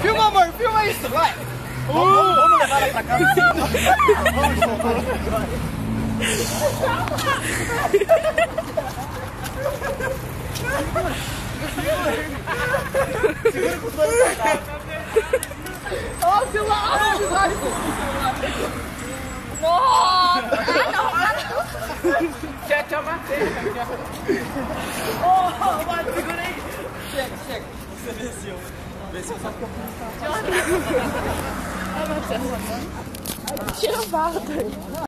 Filma, amor, filma isso, vai! Uh! Vamos, vamos levar ela pra casa. Segura com os dois Ó, o celular! Ó, o celular! Tchau, tchau, matei. Oh, mano, segura aí. Chega, chega. Você desceu. Desceu só porque eu fui Tira a barra